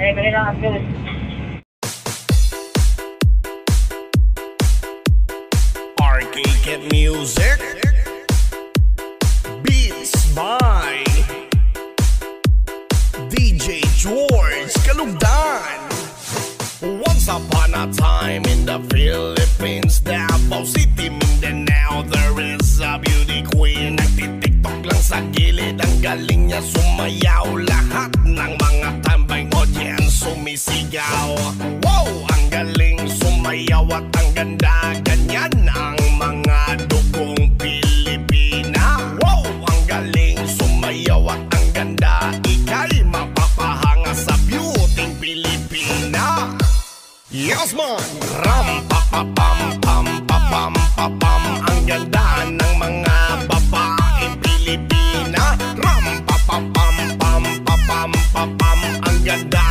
Eh, kailangan ang views. Arcade Music. Beats by DJ George Kalugdan. Once upon a time in the Philippines Davao a beauty queen. Nagtitiktok lang sa gilid galing niya sumayaw sumisigaw Wow! Ang galing sumayaw at ang ganda Ganyan ang mga dugong Pilipina Wow! Ang galing sumayaw at ang ganda Ika'y mapapahanga sa beauty Pilipina Yes man! Ram pa pa pam pam pa pam pa pam Ang ganda ng mga babaeng Pilipina Ram pa pa pam pam pa pam pa pam Ang ganda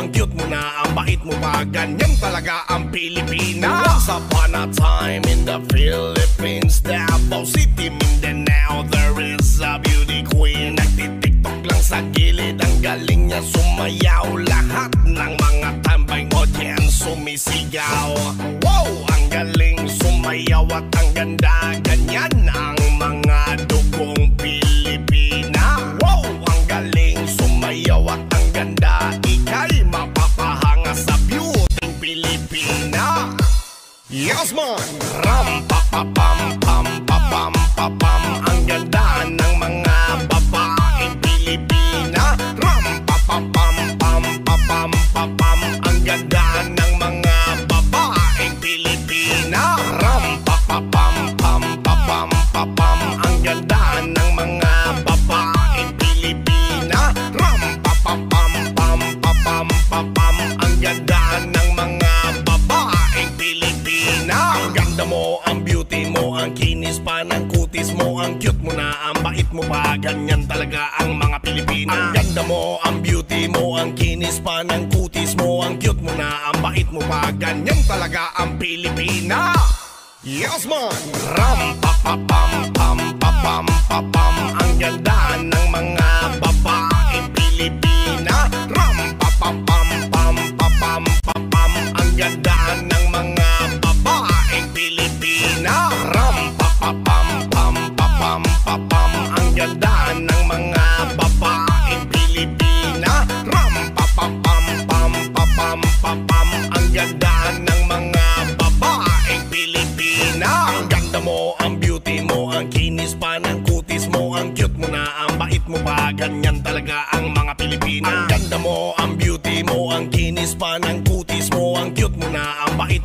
Ang cute mo na, ang bait mo pa, ganyan talaga ang Pilipina. Once upon a time in the Philippines Davao City, Mindanao There is a beauty queen. Nagtitiktok lang sa gilid Ang galing niya sumayaw. Lahat ng mga tambay audience sumisigaw. Wow! Ang galing sumayaw at ang ganda. Ganyan ang mga dugong Pilipina. Wow! Ang galing sumayaw at ang ganda. Ika'y Yes pa, ganyan talaga ang Pilipina Yes man! Ram pa pa pam pam pa pam pa pam Ang ganda ng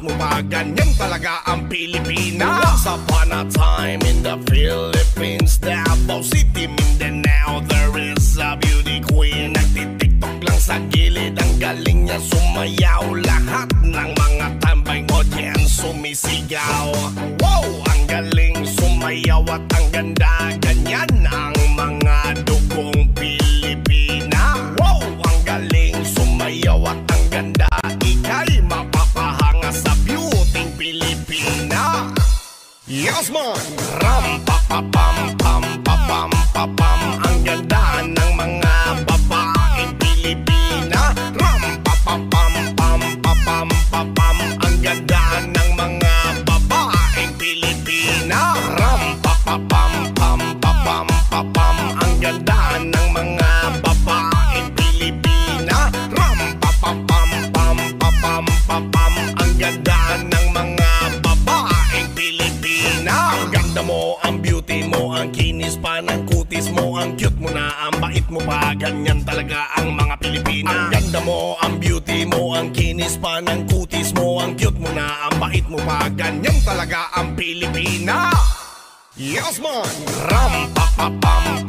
mo pa, ganyan talaga ang Pilipina. Once upon a time in the Philippines Davao City, Mindanao There is a beauty queen. Nagtitiktok lang sa gilid Ang galing niya sumayaw. Lahat ng mga tambay audience sumisigaw. Wow! Ang galing sumayaw at ang ganda talaga ang Pilipina Yes man! Ram pa pa pam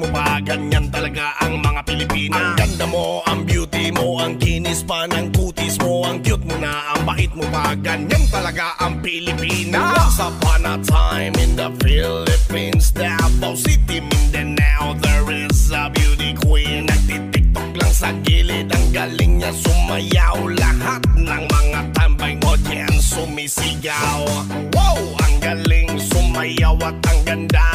mo ba? Ganyan talaga ang mga Pilipino Ang ganda mo, ang beauty mo Ang kinis pa ng kutis mo Ang cute mo na, ang bait mo pa Ganyan talaga ang Pilipina Once upon a time in the Philippines Davao City, Mindanao There is a beauty queen Nagtitiktok lang sa gilid Ang galing niya sumayaw Lahat ng mga tambay mo audience sumisigaw Wow! Ang galing sumayaw at ang ganda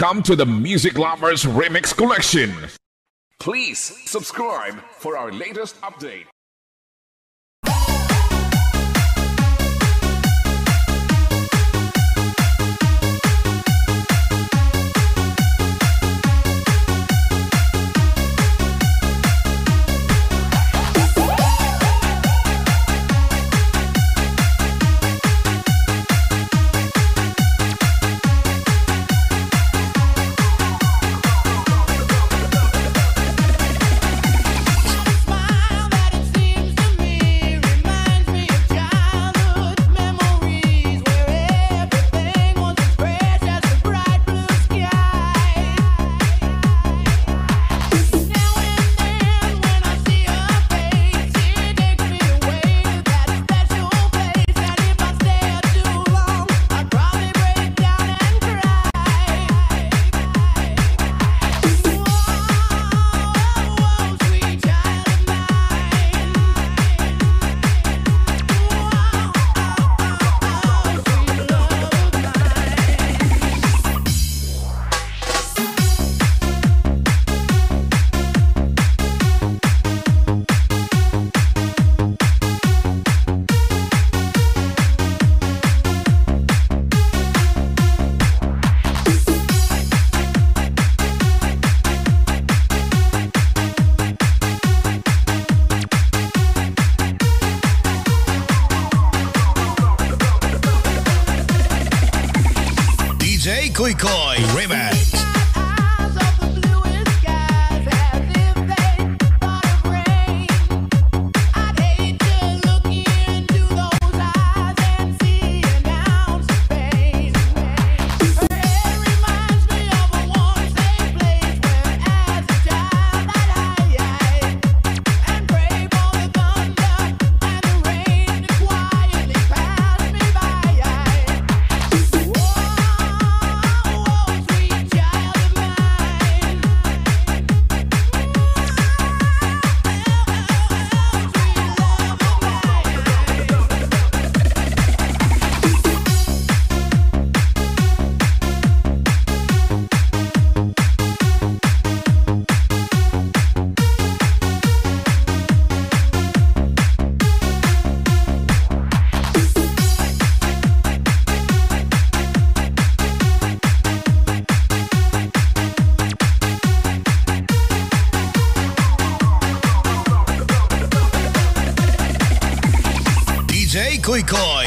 Welcome to the Music Lovers Remix Collection. Please subscribe for our latest update. DJ Koi Koi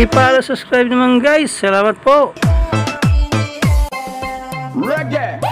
Pakipala subscribe naman guys. Salamat po. Reggae.